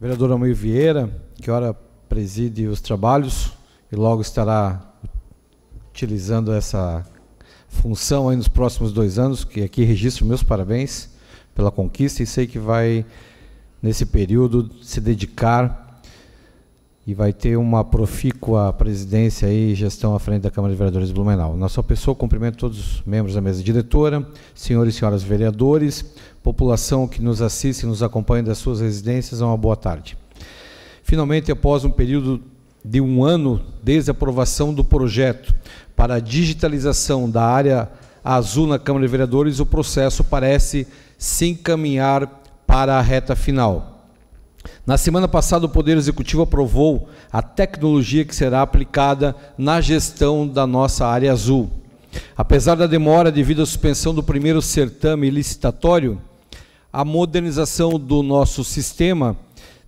vereador Almir Vieira, que ora preside os trabalhos e logo estará utilizando essa função aí nos próximos dois anos, que aqui registro meus parabéns pela conquista e sei que vai, nesse período, se dedicar e vai ter uma profícua presidência e gestão à frente da Câmara de Vereadores de Blumenau. Na sua pessoa, cumprimento todos os membros da mesa diretora, senhores e senhoras vereadores, população que nos assiste e nos acompanha das suas residências, uma boa tarde. Finalmente, após um período de um ano desde a aprovação do projeto para a digitalização da área azul na Câmara de Vereadores, o processo parece se encaminhar para a reta final. Na semana passada, o Poder Executivo aprovou a tecnologia que será aplicada na gestão da nossa área azul. Apesar da demora devido à suspensão do primeiro certame licitatório, a modernização do nosso sistema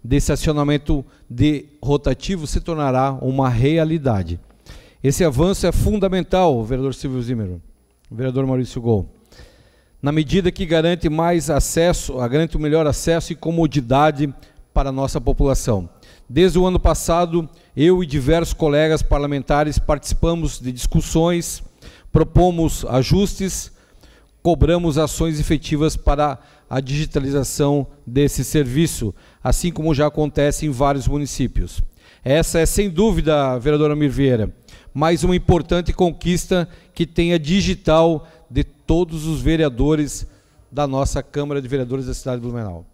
de estacionamento de rotativo se tornará uma realidade. Esse avanço é fundamental, vereador Silvio Zimmer, vereador Maurício Gol, na medida que garante mais acesso, garante o melhor acesso e comodidade para a nossa população. Desde o ano passado, eu e diversos colegas parlamentares participamos de discussões, propomos ajustes, cobramos ações efetivas para a digitalização desse serviço, assim como já acontece em vários municípios. Essa é, sem dúvida, vereadora Mir Vieira, mais uma importante conquista que tem a digital de todos os vereadores da nossa Câmara de Vereadores da cidade de Blumenau.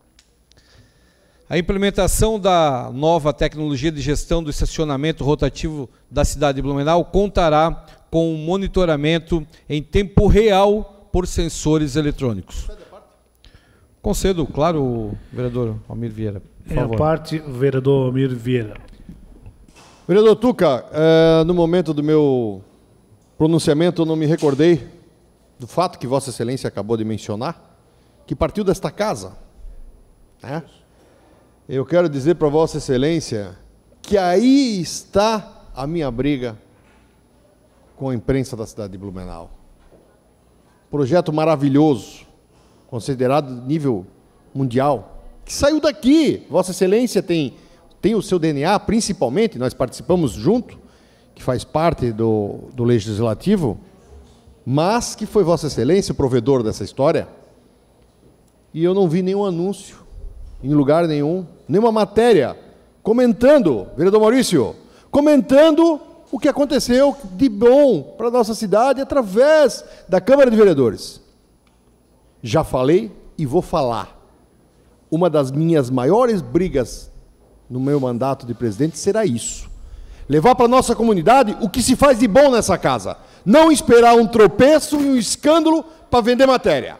A implementação da nova tecnologia de gestão do estacionamento rotativo da cidade de Blumenau contará com um monitoramento em tempo real por sensores eletrônicos. Concedo, claro, vereador Almir Vieira. Por é a parte, vereador Almir Vieira. Vereador Tuca, é, no momento do meu pronunciamento eu não me recordei do fato que Vossa Excelência acabou de mencionar, que partiu desta casa. Né? Eu quero dizer para Vossa Excelência que aí está a minha briga com a imprensa da cidade de Blumenau. Projeto maravilhoso, considerado nível mundial, que saiu daqui. Vossa Excelência tem, tem o seu DNA, principalmente, nós participamos junto, que faz parte do, do Legislativo, mas que foi Vossa Excelência o provedor dessa história. E eu não vi nenhum anúncio em lugar nenhum, nenhuma matéria, comentando, vereador Maurício, comentando o que aconteceu de bom para a nossa cidade através da Câmara de Vereadores. Já falei e vou falar. Uma das minhas maiores brigas no meu mandato de presidente será isso. Levar para a nossa comunidade o que se faz de bom nessa casa. Não esperar um tropeço e um escândalo para vender matéria.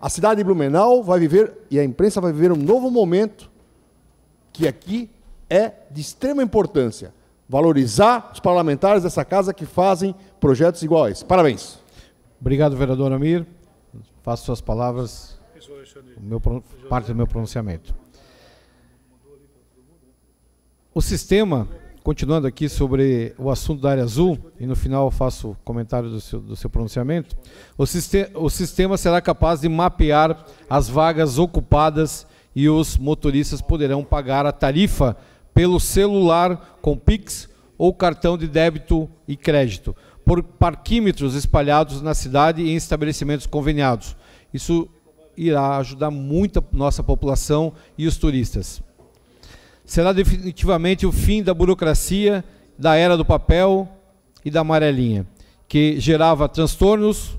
A cidade de Blumenau vai viver, e a imprensa vai viver um novo momento, que aqui é de extrema importância. Valorizar os parlamentares dessa casa que fazem projetos iguais. Parabéns. Obrigado, vereador Amir. Faço suas palavras, meu, parte do meu pronunciamento. O sistema continuando aqui sobre o assunto da área azul, e no final faço comentário do seu, do seu pronunciamento, o, sistema, o sistema será capaz de mapear as vagas ocupadas e os motoristas poderão pagar a tarifa pelo celular com Pix ou cartão de débito e crédito, por parquímetros espalhados na cidade e em estabelecimentos conveniados. Isso irá ajudar muito a nossa população e os turistas será definitivamente o fim da burocracia, da era do papel e da amarelinha, que gerava transtornos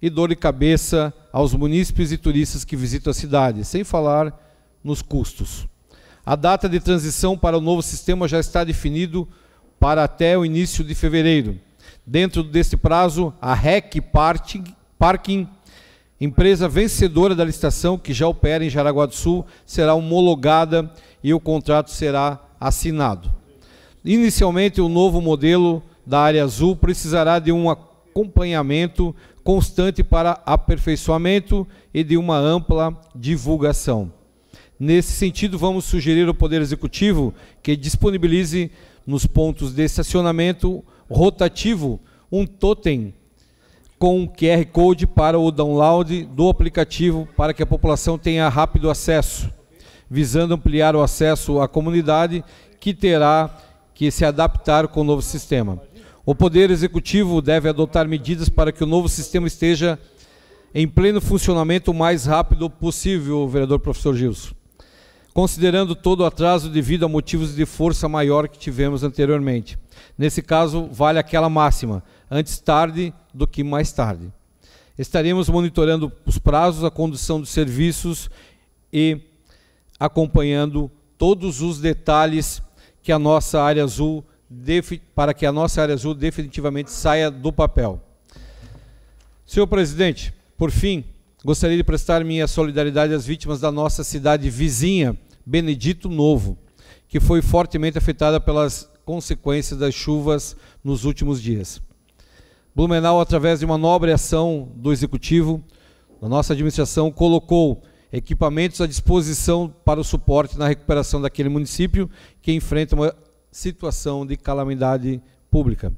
e dor de cabeça aos munícipes e turistas que visitam a cidade, sem falar nos custos. A data de transição para o novo sistema já está definido para até o início de fevereiro. Dentro deste prazo, a REC Parking, empresa vencedora da licitação que já opera em Jaraguá do Sul, será homologada e o contrato será assinado. Inicialmente, o novo modelo da área azul precisará de um acompanhamento constante para aperfeiçoamento e de uma ampla divulgação. Nesse sentido, vamos sugerir ao Poder Executivo que disponibilize nos pontos de estacionamento rotativo um totem com QR Code para o download do aplicativo para que a população tenha rápido acesso visando ampliar o acesso à comunidade que terá que se adaptar com o novo sistema. O Poder Executivo deve adotar medidas para que o novo sistema esteja em pleno funcionamento o mais rápido possível, vereador professor Gilson. Considerando todo o atraso devido a motivos de força maior que tivemos anteriormente. Nesse caso, vale aquela máxima: antes tarde do que mais tarde. Estaremos monitorando os prazos, a condução dos serviços e acompanhando todos os detalhes que a nossa área azul para que a nossa área azul definitivamente saia do papel. Senhor presidente, por fim, gostaria de prestar minha solidariedade às vítimas da nossa cidade vizinha, Benedito Novo, que foi fortemente afetada pelas consequências das chuvas nos últimos dias. Blumenau, através de uma nobre ação do Executivo, da nossa administração, colocou equipamentos à disposição para o suporte na recuperação daquele município que enfrenta uma situação de calamidade pública.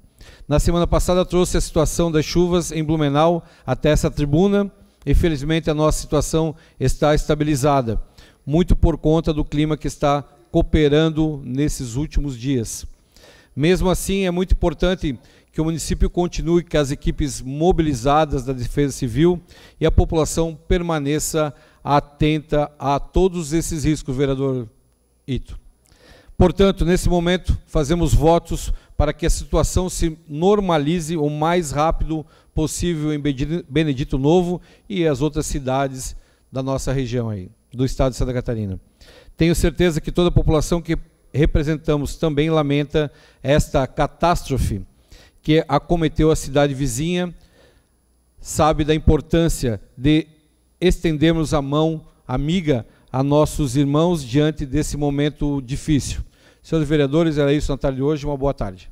Na semana passada trouxe a situação das chuvas em Blumenau até essa tribuna e felizmente a nossa situação está estabilizada, muito por conta do clima que está cooperando nesses últimos dias. Mesmo assim, é muito importante que o município continue com as equipes mobilizadas da Defesa Civil e a população permaneça atenta a todos esses riscos, vereador Ito. Portanto, nesse momento, fazemos votos para que a situação se normalize o mais rápido possível em Benedito Novo e as outras cidades da nossa região aí, do estado de Santa Catarina. Tenho certeza que toda a população que representamos também lamenta esta catástrofe que acometeu a cidade vizinha, sabe da importância de estendermos a mão amiga a nossos irmãos diante desse momento difícil. Senhores vereadores, era isso na tarde de hoje. Uma boa tarde.